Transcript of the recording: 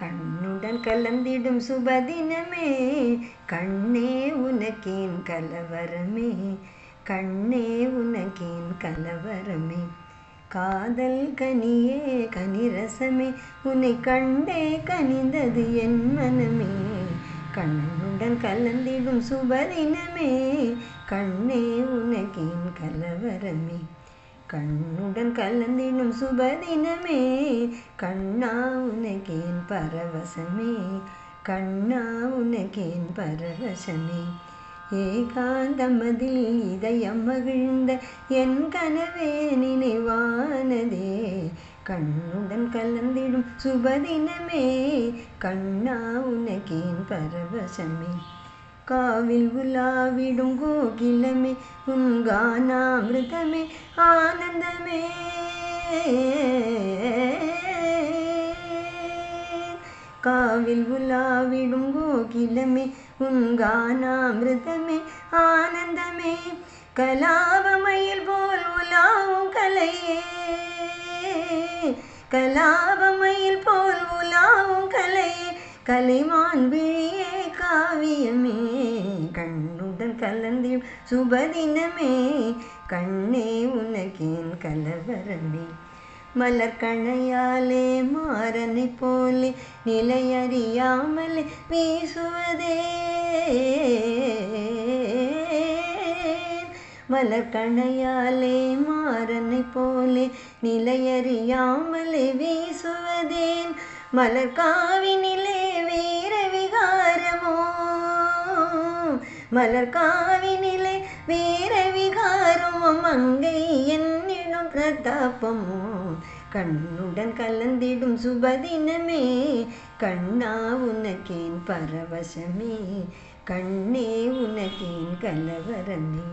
கண்ணுடன் கலந்திடும் சுபதினமே கண்ணே உனக்கேன் கலவரமே கண்ணே உனக்கேன் கலவரமே. காதல் கனியே கனிரசமே உன்னை கண்டே கனிந்தது என் மனமே. கண்ணுடன் கலந்திடும் சுபதினமே கண்ணே உனக்கேன் கலவரமே. கண்ணுடன் கலந்திடும் சுபதினமே கண்ணா உனக்கேன் பரவசமே கண்ணா உனக்கேன் பரவசமே. ஏகாந்தமதில் இதயம் மகிழ்ந்த என் கனவே நினைவானதே கண்ணுடன் கலந்திடும் சுபதினமே கண்ணா உனக்கேன் பரவசமே. காவில் உலாவிடும் கோகிலமே உன்கானாமிருதமே ஆனந்தமே. காவில் உலாவிடும் கோகிலமே உன்கானாமிருதமே ஆனந்தமே. கலாபமயில் போல் உலாவும் கலையே. கலாபமயில் போல் உலாவும் கலையே. கலைமான் விழியே காவியமே. கண்ணுடன் கலந்திடும் சுபதினமே. கண்ணே உனக்கேன் கலவரமே. மலர் கணையாலே மாறனை போலே நிலையறியாமல் வீசுவதே. மலர் கணையாலே மாறனை போலே நிலையறியாமல் வீசுவதேன். மலர் காவினிலே மலர் காவினிலே வீர விகாரமோ மங்கை என்னிடும் பிரதாபமும் கண்ணுடன் கலந்திடும் சுபதினமே கண்ணா உனக்கேன் பரவசமே கண்ணே உனக்கேன் கலவரமே.